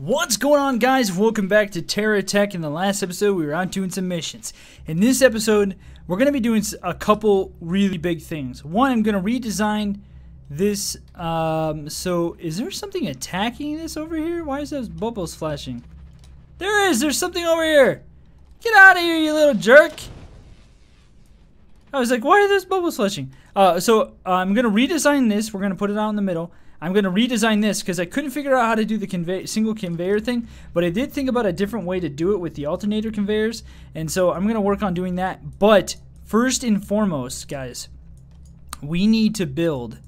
What's going on, guys? Welcome back to Terra Tech. In the last episode, we were out doing some missions. In this episode, we're going to be doing a couple really big things. One, I'm going to redesign this. Um, so, is there something attacking this over here? Why is those bubbles flashing? There is. There's something over here. Get out of here, you little jerk. I was like, why are those bubbles flashing? Uh, so uh, I'm gonna redesign this. We're gonna put it out in the middle. I'm gonna redesign this because I couldn't figure out how to do the convey single conveyor thing, but I did think about a different way to do it with the alternator conveyors, and so I'm gonna work on doing that. But first and foremost, guys, we need to build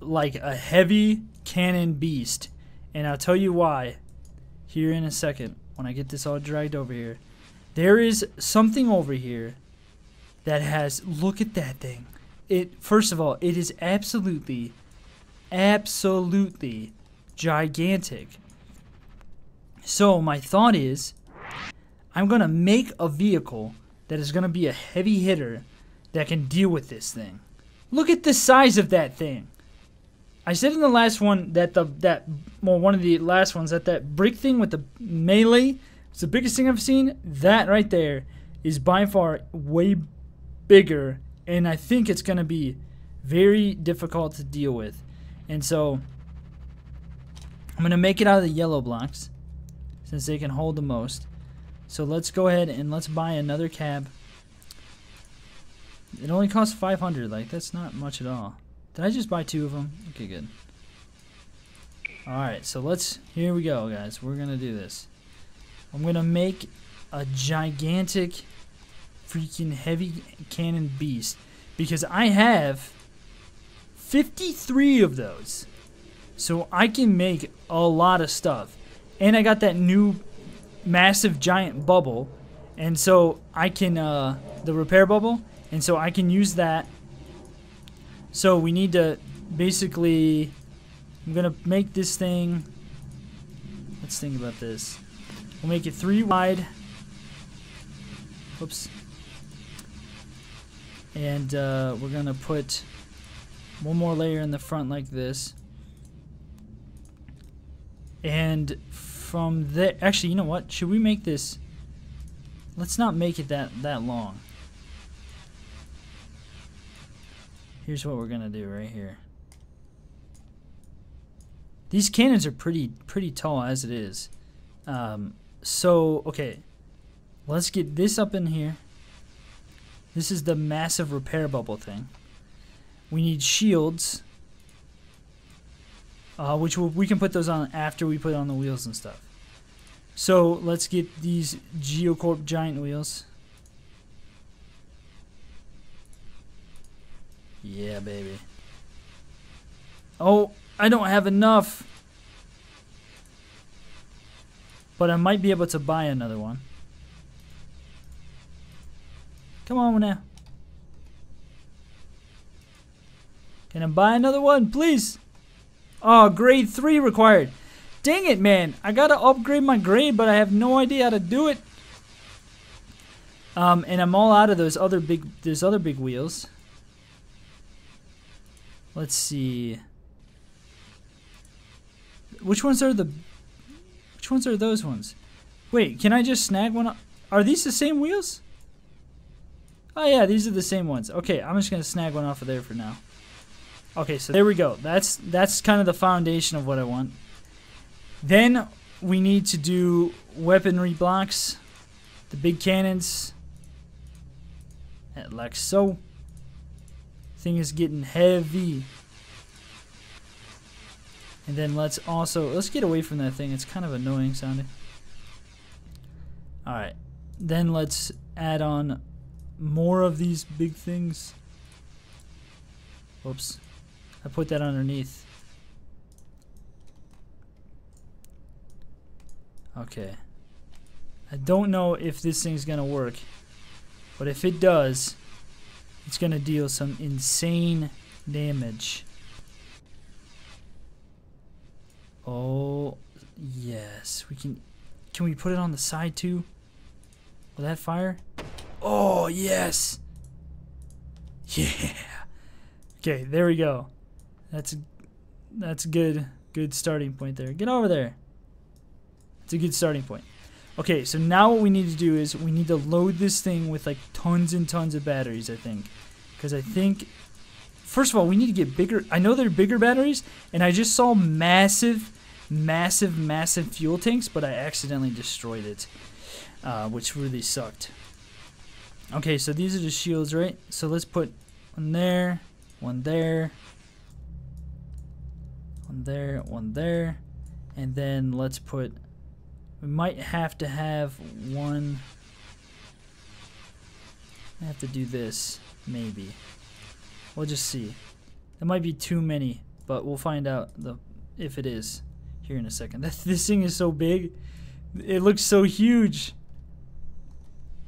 like a heavy cannon beast, and I'll tell you why here in a second when I get this all dragged over here. There is something over here that has look at that thing. It first of all, it is absolutely absolutely gigantic. So my thought is I'm going to make a vehicle that is going to be a heavy hitter that can deal with this thing. Look at the size of that thing. I said in the last one that the that well one of the last ones that that brick thing with the melee is the biggest thing I've seen. That right there is by far way bigger, and I think it's gonna be very difficult to deal with. And so I'm gonna make it out of the yellow blocks since they can hold the most. So let's go ahead and let's buy another cab. It only costs 500. Like that's not much at all. Did I just buy two of them? Okay, good. Alright, so let's. Here we go, guys. We're gonna do this. I'm gonna make a gigantic freaking heavy cannon beast because I have 53 of those. So I can make a lot of stuff. And I got that new massive giant bubble. And so I can, uh, the repair bubble. And so I can use that so we need to basically, I'm gonna make this thing, let's think about this. We'll make it three wide. Whoops. And uh, we're gonna put one more layer in the front like this. And from there, actually, you know what? Should we make this, let's not make it that, that long. Here's what we're gonna do right here. These cannons are pretty pretty tall as it is. Um, so okay, let's get this up in here. This is the massive repair bubble thing. We need shields, uh, which we'll, we can put those on after we put on the wheels and stuff. So let's get these Geocorp giant wheels. Yeah, baby. Oh, I don't have enough. But I might be able to buy another one. Come on now. Can I buy another one, please? Oh, grade 3 required. Dang it, man. I gotta upgrade my grade, but I have no idea how to do it. Um, and I'm all out of those other big, those other big wheels. Let's see. Which ones are the Which ones are those ones? Wait, can I just snag one? Are these the same wheels? Oh yeah, these are the same ones. Okay, I'm just to snag one off of there for now. Okay, so there we go. That's that's kind of the foundation of what I want. Then we need to do weaponry blocks, the big cannons, like so. Thing is getting heavy. And then let's also, let's get away from that thing. It's kind of annoying sounding. Alright. Then let's add on more of these big things. Whoops. I put that underneath. Okay. I don't know if this thing's gonna work. But if it does, it's to deal some insane damage. Oh, yes. We can Can we put it on the side too? Will that fire? Oh, yes. Yeah. Okay, there we go. That's that's good. Good starting point there. Get over there. It's a good starting point. Okay, so now what we need to do is we need to load this thing with like tons and tons of batteries, I think. Because I think, first of all, we need to get bigger. I know they're bigger batteries, and I just saw massive, massive, massive fuel tanks, but I accidentally destroyed it, uh, which really sucked. Okay, so these are the shields, right? So let's put one there, one there, one there, one there, and then let's put we might have to have one. I have to do this, maybe. We'll just see. It might be too many, but we'll find out the if it is here in a second. This thing is so big. It looks so huge.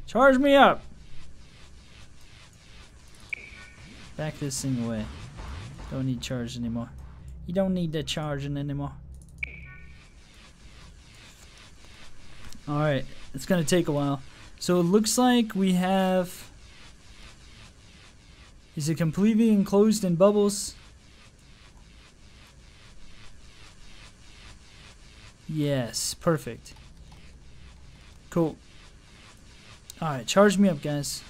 Charge me up. Back this thing away. Don't need charge anymore. You don't need that charging anymore. Alright, it's going to take a while. So it looks like we have... Is it completely enclosed in bubbles? Yes, perfect. Cool. Alright, charge me up, guys.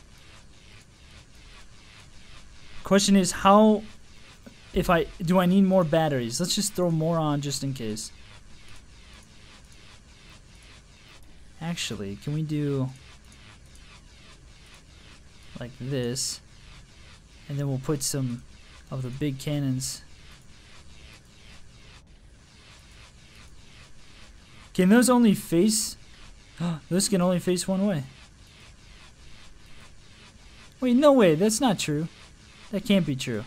Question is, how... If I... Do I need more batteries? Let's just throw more on just in case. Actually, can we do like this? And then we'll put some of the big cannons. Can those only face? those can only face one way. Wait, no way. That's not true. That can't be true.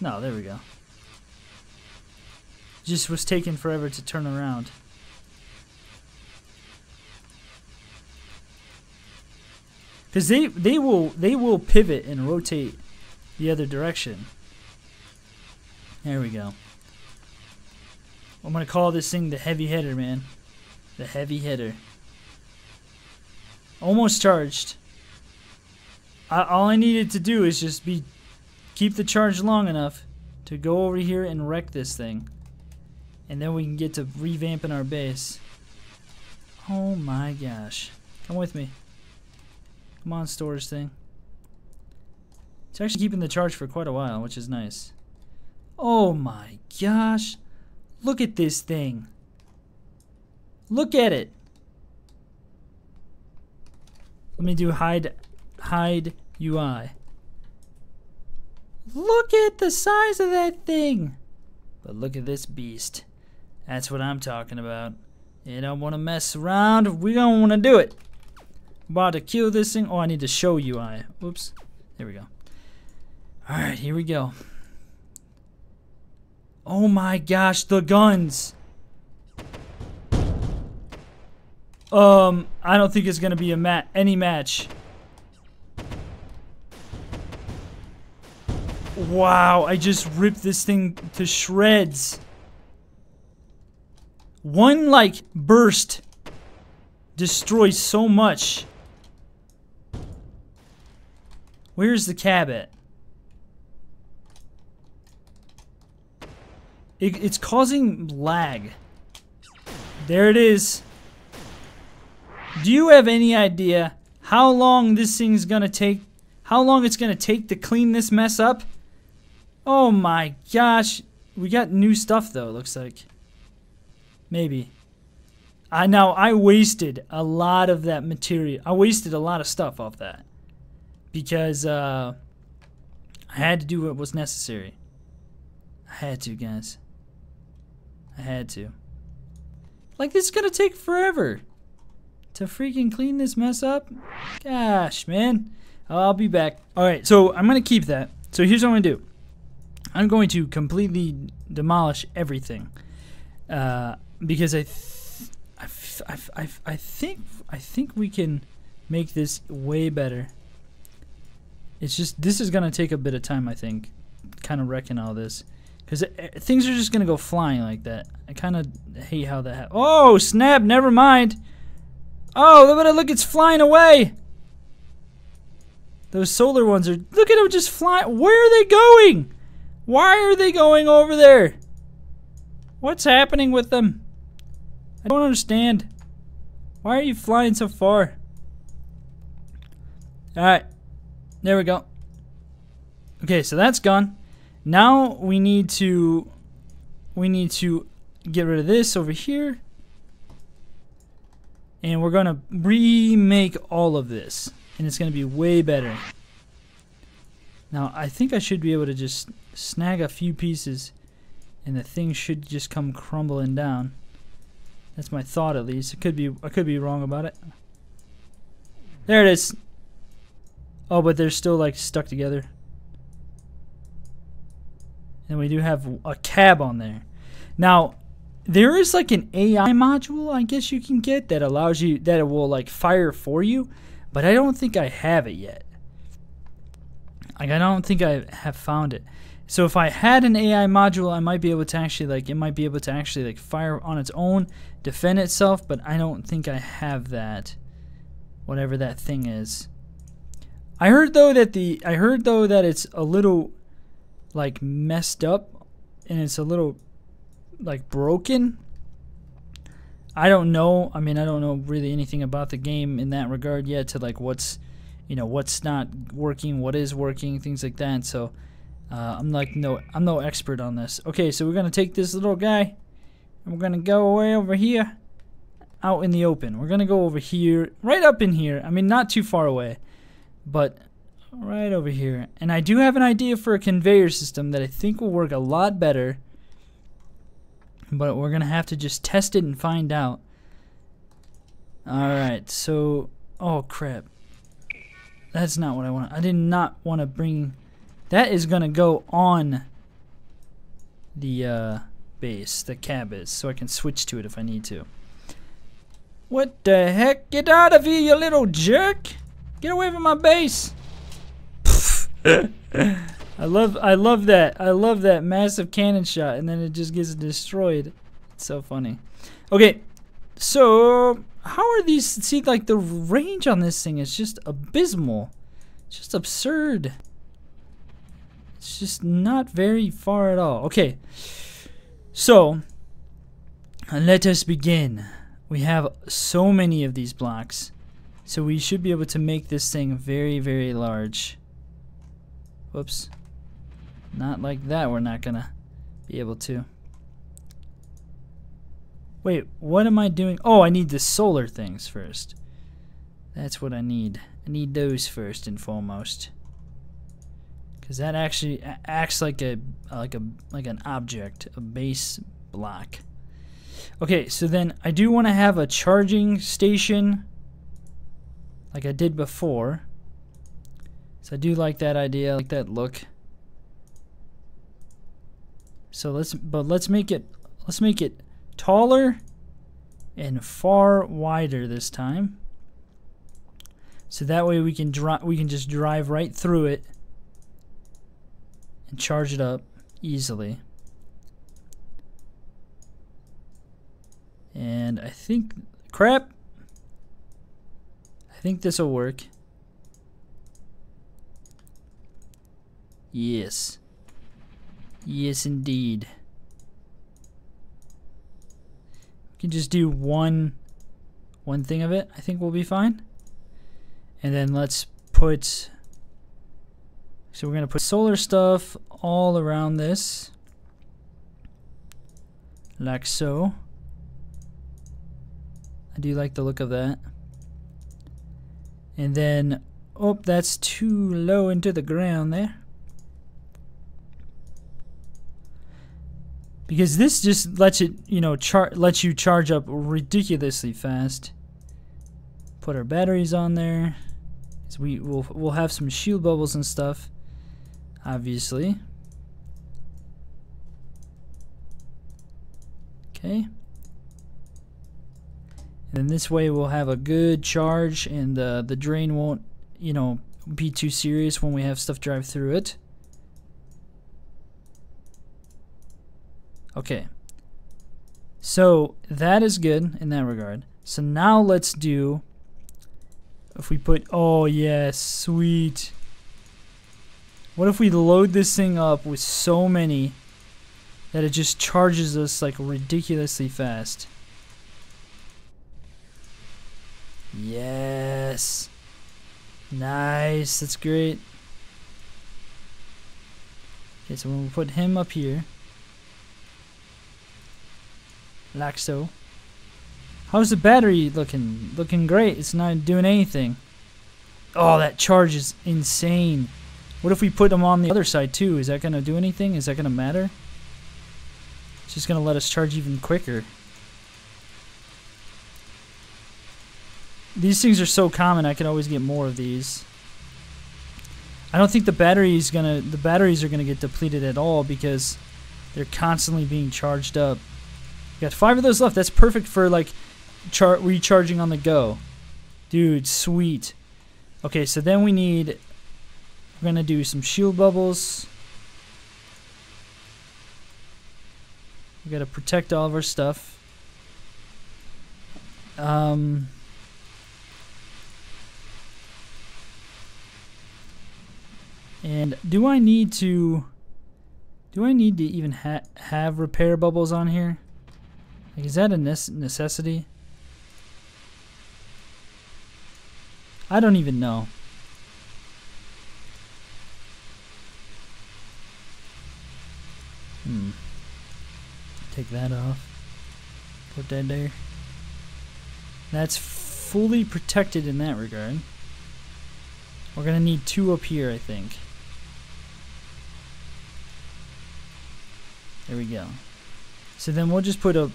No, there we go just was taking forever to turn around. Because they, they will they will pivot and rotate the other direction. There we go. I'm gonna call this thing the heavy hitter, man. The heavy hitter. Almost charged. I, all I needed to do is just be keep the charge long enough to go over here and wreck this thing. And then we can get to revamping our base. Oh my gosh. Come with me. Come on, storage thing. It's actually keeping the charge for quite a while, which is nice. Oh my gosh. Look at this thing. Look at it. Let me do hide hide UI. Look at the size of that thing. But look at this beast. That's what I'm talking about. You don't want to mess around. We don't want to do it. about to kill this thing. Oh, I need to show you. I. Oops. There we go. All right, here we go. Oh my gosh, the guns. Um, I don't think it's gonna be a mat any match. Wow, I just ripped this thing to shreds. One, like, burst destroys so much. Where's the cab at? It, it's causing lag. There it is. Do you have any idea how long this thing's gonna take? How long it's gonna take to clean this mess up? Oh my gosh. We got new stuff though, looks like. Maybe. I now I wasted a lot of that material. I wasted a lot of stuff off that because uh, I had to do what was necessary. I had to, guys. I had to. Like this is gonna take forever to freaking clean this mess up. Gosh, man. I'll be back. All right, so I'm gonna keep that. So here's what I'm gonna do. I'm going to completely demolish everything. Uh, because I, I, I, I, think I think we can make this way better. It's just this is gonna take a bit of time. I think, kind of wrecking all this, because things are just gonna go flying like that. I kind of hate how that. Ha- oh snap! Never mind. Oh, look at it! Look, it's flying away. Those solar ones are. Look at them just flying. Where are they going? Why are they going over there? What's happening with them? I don't understand. Why are you flying so far? Alright. There we go. Okay, so that's gone. Now we need to we need to get rid of this over here. And we're going to remake all of this. And it's going to be way better. Now, I think I should be able to just snag a few pieces and the thing should just come crumbling down. That's my thought at least. It could be I could be wrong about it. There it is. Oh, but they're still like stuck together. And we do have a cab on there. Now, there is like an AI module I guess you can get that allows you that it will like fire for you, but I don't think I have it yet. Like I don't think I have found it. So if I had an AI module, I might be able to actually like it might be able to actually like fire on its own, defend itself, but I don't think I have that. Whatever that thing is. I heard though that the I heard though that it's a little like messed up and it's a little like broken. I don't know. I mean, I don't know really anything about the game in that regard yet to like what's you know what's not working, what is working, things like that. So uh, I'm like no, I'm no expert on this. Okay, so we're gonna take this little guy, and we're gonna go away over here, out in the open. We're gonna go over here, right up in here. I mean, not too far away, but right over here. And I do have an idea for a conveyor system that I think will work a lot better. But we're gonna have to just test it and find out. Alright, so oh crap. That's not what I want. I did not want to bring that is gonna go on the uh, base, the cab is, so I can switch to it if I need to. What the heck? Get out of here, you little jerk! Get away from my base! I love I love that. I love that massive cannon shot and then it just gets destroyed. It's so funny. Okay. So how are these see like the range on this thing is just abysmal. It's just absurd. It's just not very far at all. Okay. So, let us begin. We have so many of these blocks. So we should be able to make this thing very, very large. Whoops. Not like that, we're not gonna be able to. Wait, what am I doing? Oh, I need the solar things first. That's what I need. I need those first and foremost because that actually acts like a like a like an object, a base block. Okay, so then I do want to have a charging station like I did before. So I do like that idea, I like that look. So let's but let's make it let's make it taller and far wider this time. So that way we can drive we can just drive right through it and charge it up easily. And I think, crap, I think this will work. Yes. Yes, indeed. We can just do one, one thing of it. I think we'll be fine. And then let's put so we're going to put solar stuff all around this. Like so. I do like the look of that. And then, oh, that's too low into the ground there. Because this just lets it, you know, char lets you charge up ridiculously fast. Put our batteries on there. So we will we'll have some shield bubbles and stuff obviously. Okay. And this way we'll have a good charge and uh, the drain won't, you know, be too serious when we have stuff drive through it. Okay. So that is good in that regard. So now let's do, if we put, oh yes, sweet. What if we load this thing up with so many that it just charges us like ridiculously fast. Yes. Nice. That's great. Okay, so we'll put him up here. Like so. How's the battery looking? Looking great. It's not doing anything. Oh, that charge is insane. What if we put them on the other side too? Is that going to do anything? Is that going to matter? It's just going to let us charge even quicker. These things are so common, I could always get more of these. I don't think the batteries gonna the batteries are gonna get depleted at all because they're constantly being charged up. Got five of those left. That's perfect for like char recharging on the go. Dude, sweet. Okay, so then we need we're gonna do some shield bubbles. We gotta protect all of our stuff. Um And do I need to do I need to even ha have repair bubbles on here? Like, is that a necessity? I don't even know. Hmm. Take that off. Put that there. That's fully protected in that regard. We're gonna need two up here, I think. There we go. So then we'll just put a,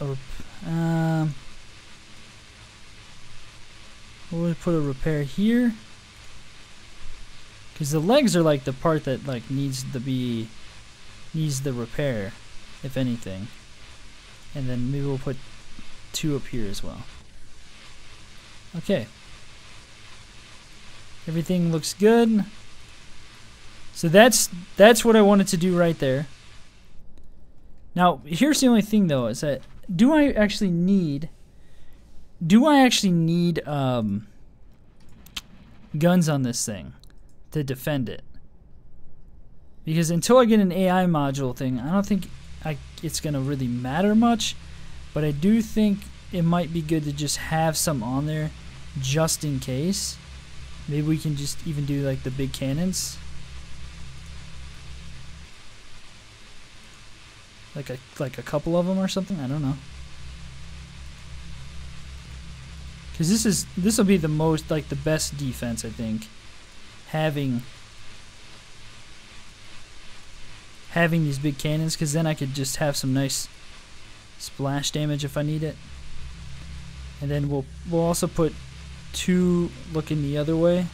um, we'll put a repair here. Because the legs are like the part that like needs to be, needs the repair, if anything. And then maybe we'll put two up here as well. Okay. Everything looks good. So that's that's what I wanted to do right there. Now, here's the only thing though, is that do I actually need do I actually need um, guns on this thing to defend it? Because until I get an AI module thing, I don't think I, it's going to really matter much. But I do think it might be good to just have some on there just in case. Maybe we can just even do like the big cannons. Like a like a couple of them or something. I don't know. Because this is this will be the most like the best defense I think. Having having these big cannons because then I could just have some nice splash damage if I need it. And then we'll we'll also put two looking the other way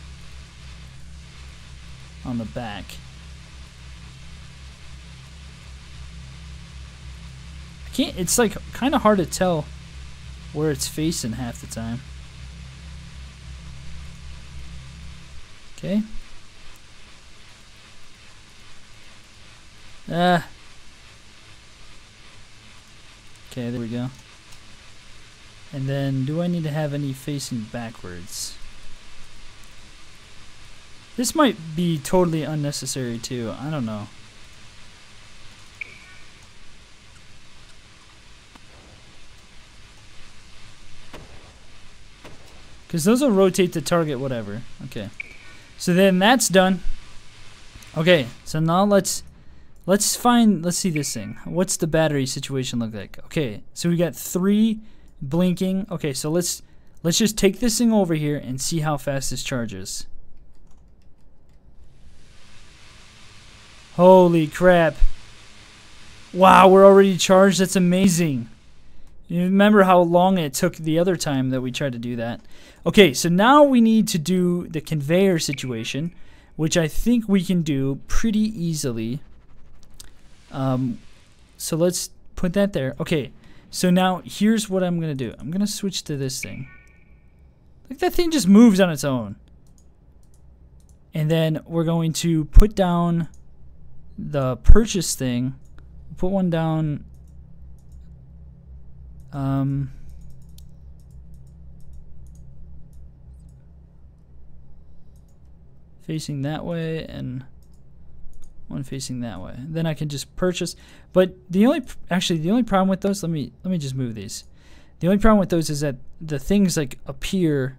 on the back. Can't it's like kind of hard to tell where it's facing half the time. Okay. Ah. Okay, there we go. And then, do I need to have any facing backwards? This might be totally unnecessary too. I don't know. Because those will rotate the target, whatever. Okay. So then that's done. Okay, so now let's let's find let's see this thing. What's the battery situation look like? Okay, so we got three blinking. Okay, so let's let's just take this thing over here and see how fast this charges. Holy crap. Wow, we're already charged. That's amazing. You remember how long it took the other time that we tried to do that. Okay, so now we need to do the conveyor situation, which I think we can do pretty easily. Um, so let's put that there. Okay, so now here's what I'm going to do. I'm going to switch to this thing. Like that thing just moves on its own. And then we're going to put down the purchase thing. Put one down. Um... facing that way and one facing that way. Then I can just purchase. But the only actually the only problem with those, let me let me just move these. The only problem with those is that the things like appear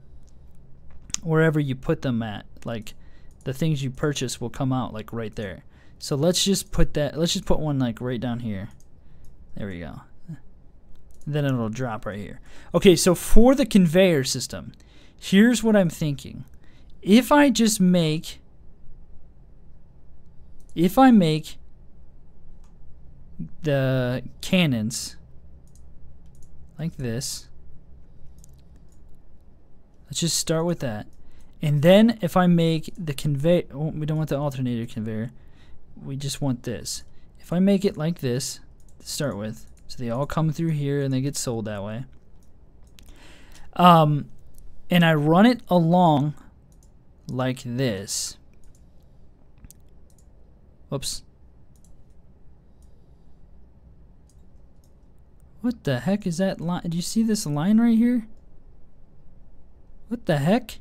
wherever you put them at. Like the things you purchase will come out like right there. So let's just put that let's just put one like right down here. There we go. Then it'll drop right here. Okay, so for the conveyor system, here's what I'm thinking. If I just make if I make the cannons like this, let's just start with that. And then if I make the conveyor, oh, we don't want the alternator conveyor, we just want this. If I make it like this to start with, so they all come through here and they get sold that way. Um, and I run it along like this. Whoops. What the heck is that line? Do you see this line right here? What the heck?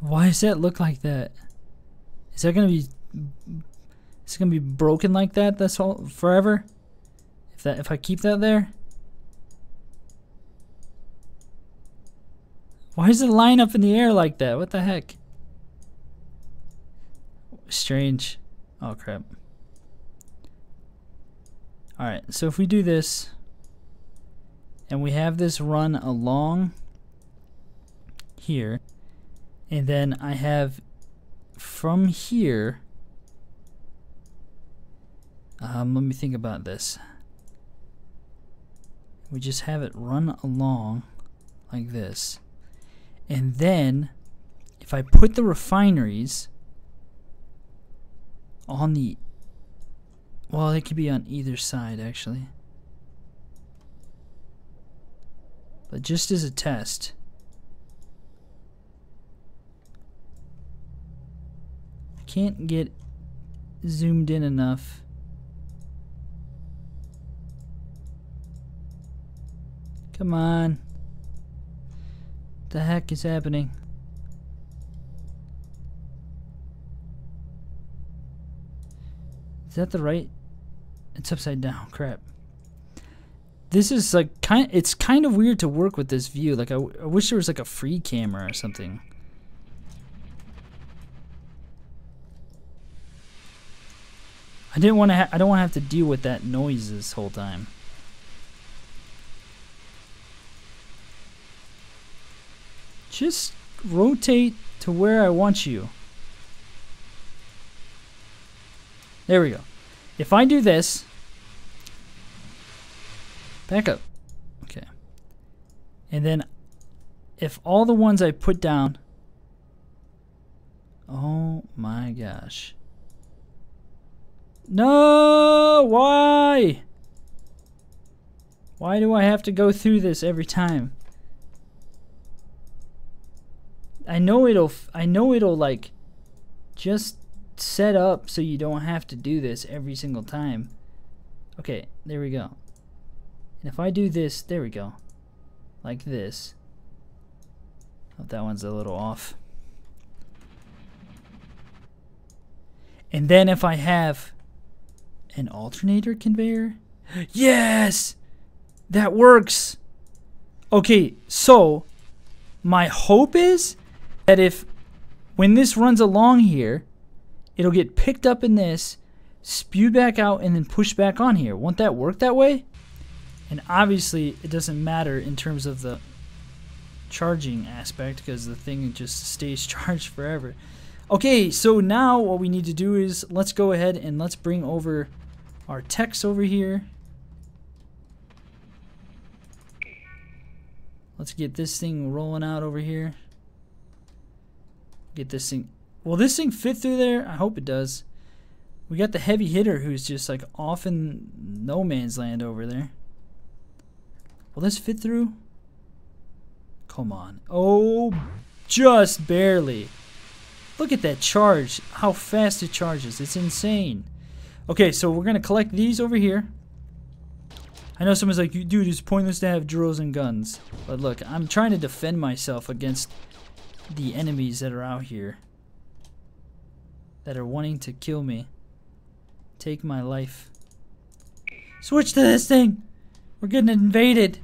Why does that look like that? Is that gonna be? Is it gonna be broken like that? That's all forever. If that, if I keep that there. Why does it line up in the air like that? What the heck? Strange. Oh crap. Alright, so if we do this, and we have this run along here, and then I have from here, um, let me think about this. We just have it run along like this. And then, if I put the refineries on the well, it could be on either side actually. But just as a test. I can't get zoomed in enough. Come on. The heck is happening? Is that the right? It's upside down. Crap. This is like kind. It's kind of weird to work with this view. Like I, I wish there was like a free camera or something. I didn't want to. I don't want to have to deal with that noise this whole time. Just rotate to where I want you. There we go. If I do this, back up. Okay. And then if all the ones I put down, oh my gosh. No, why? Why do I have to go through this every time? I know it'll, I know it'll like just set up so you don't have to do this every single time. Okay, there we go. And if I do this, there we go. Like this. Oh, that one's a little off. And then if I have an alternator conveyor, yes! That works! Okay, so my hope is that if when this runs along here, it'll get picked up in this, spewed back out, and then pushed back on here. Won't that work that way? And obviously, it doesn't matter in terms of the charging aspect because the thing just stays charged forever. Okay, so now what we need to do is let's go ahead and let's bring over our Techs over here. Let's get this thing rolling out over here. Get this thing Will this thing fit through there? I hope it does. We got the heavy hitter who's just like off in no man's land over there. Will this fit through? Come on. Oh, just barely. Look at that charge. How fast it charges. It's insane. Okay, so we're going to collect these over here. I know someone's like, dude, it's pointless to have drills and guns. But look, I'm trying to defend myself against the enemies that are out here. that are wanting to kill me. Take my life. Switch to this thing! We're getting invaded.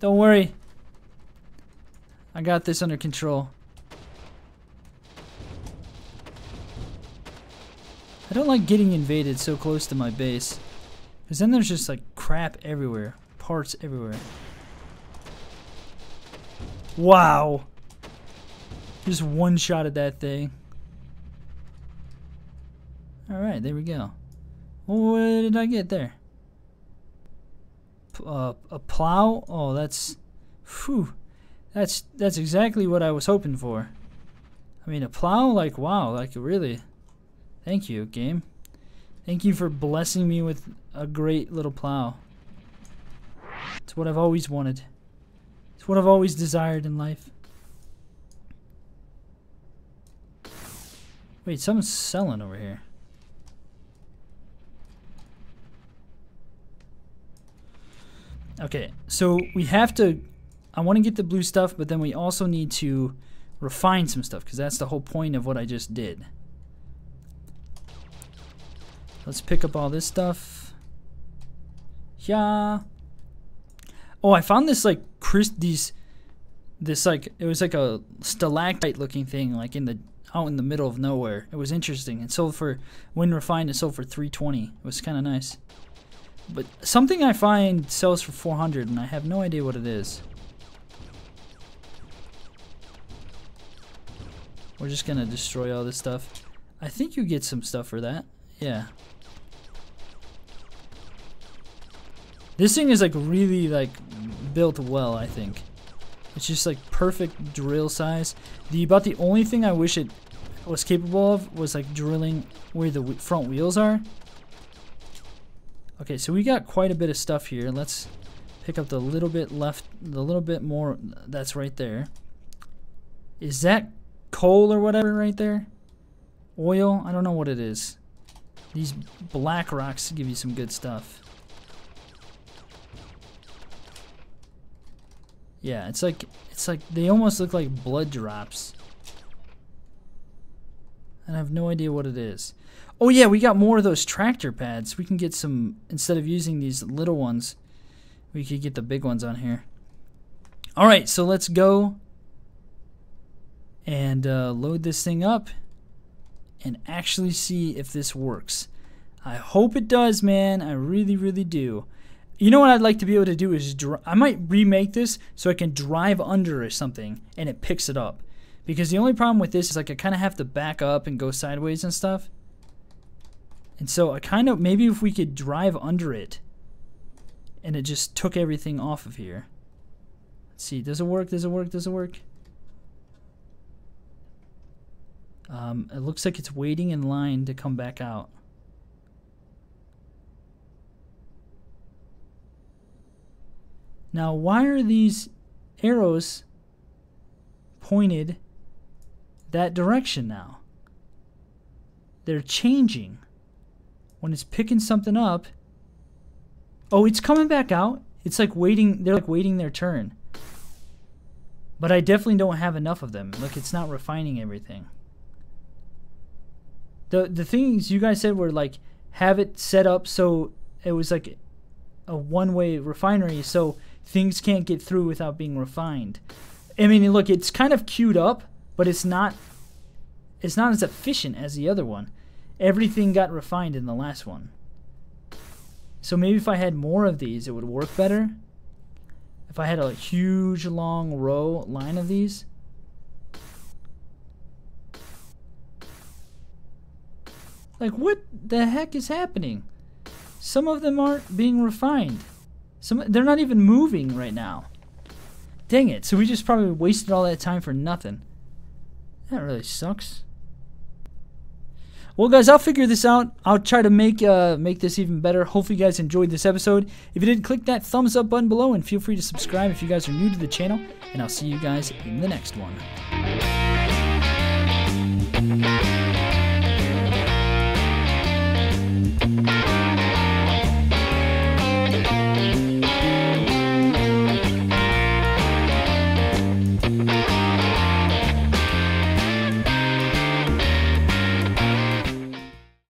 Don't worry. I got this under control. I don't like getting invaded so close to my base. Because then there's just like crap everywhere. Parts everywhere. Wow. Just one shot at that thing. Alright, there we go. What did I get there? P uh, a plow? Oh, that's... Whew. That's, that's exactly what I was hoping for. I mean, a plow? Like, wow. Like, really? Thank you, game. Thank you for blessing me with a great little plow. It's what I've always wanted. It's what I've always desired in life. Wait, someone's selling over here. Okay, so we have to... I want to get the blue stuff, but then we also need to refine some stuff, because that's the whole point of what I just did. Let's pick up all this stuff. Yeah. Oh, I found this like These this like it was like a stalactite looking thing like in the out in the middle of nowhere. It was interesting. It sold for when refined it sold for 320. It was kind of nice. But something I find sells for 400 and I have no idea what it is. We're just gonna destroy all this stuff. I think you get some stuff for that. Yeah. This thing is like really like built well, I think. It's just like perfect drill size. The about the only thing I wish it was capable of was like drilling where the front wheels are. Okay, so we got quite a bit of stuff here. Let's pick up the little bit left, the little bit more that's right there. Is that coal or whatever right there? Oil? I don't know what it is. These black rocks give you some good stuff. Yeah, it's like it's like they almost look like blood drops. And I have no idea what it is. Oh yeah, we got more of those tractor pads. We can get some instead of using these little ones, we could get the big ones on here. All right, so let's go and uh, load this thing up and actually see if this works. I hope it does, man. I really, really do. You know what I'd like to be able to do is I might remake this so I can drive under or something and it picks it up. Because the only problem with this is like I kind of have to back up and go sideways and stuff. And so I kind of maybe if we could drive under it and it just took everything off of here. Let's see, does it work? Does it work? Does it work? Um, it looks like it's waiting in line to come back out. Now, why are these arrows pointed that direction now? They're changing. When it's picking something up, oh, it's coming back out. It's like waiting, they're like waiting their turn. But I definitely don't have enough of them. Look, it's not refining everything. The the things you guys said were like have it set up so it was like a one-way refinery so things can't get through without being refined. I mean, look, it's kind of queued up, but it's not it's not as efficient as the other one. Everything got refined in the last one. So maybe if I had more of these, it would work better. If I had a huge long row line of these. Like what the heck is happening? Some of them aren't being refined. Some they're not even moving right now. Dang it! So we just probably wasted all that time for nothing. That really sucks. Well, guys, I'll figure this out. I'll try to make uh, make this even better. Hopefully, you guys enjoyed this episode. If you did, click that thumbs up button below, and feel free to subscribe if you guys are new to the channel. And I'll see you guys in the next one.